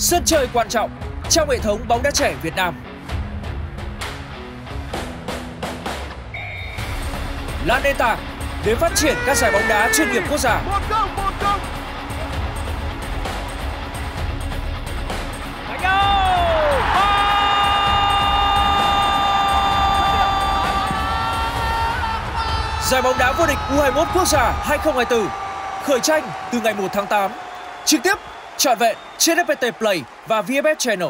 Sân chơi quan trọng trong hệ thống bóng đá trẻ Việt Nam. Là nền tảng để phát triển các giải bóng đá chuyên nghiệp quốc gia. Giải bóng đá vô địch U21 quốc gia 2024 khởi tranh từ ngày 1 tháng 8. Trực tiếp trọn vẹn trên FPT Play và VFF Channel.